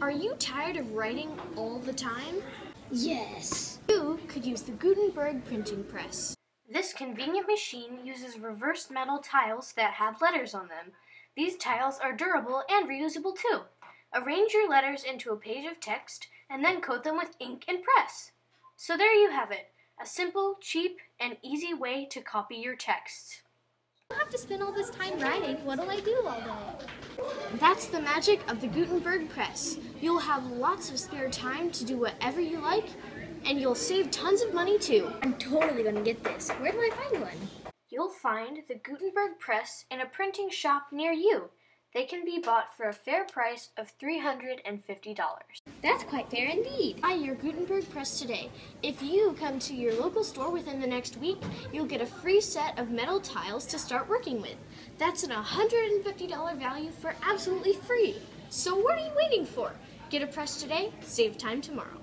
Are you tired of writing all the time? Yes. You could use the Gutenberg printing press. This convenient machine uses reversed metal tiles that have letters on them. These tiles are durable and reusable too. Arrange your letters into a page of text and then coat them with ink and press. So there you have it, a simple, cheap, and easy way to copy your texts. I don't have to spend all this time writing. What'll I do all day? That's the magic of the Gutenberg press. You'll have lots of spare time to do whatever you like, and you'll save tons of money too. I'm totally gonna get this. Where do I find one? You'll find the Gutenberg press in a printing shop near you. They can be bought for a fair price of $350. That's quite fair indeed. Buy your Gutenberg press today. If you come to your local store within the next week, you'll get a free set of metal tiles to start working with. That's an $150 value for absolutely free. So what are you waiting for? Get a press today, save time tomorrow.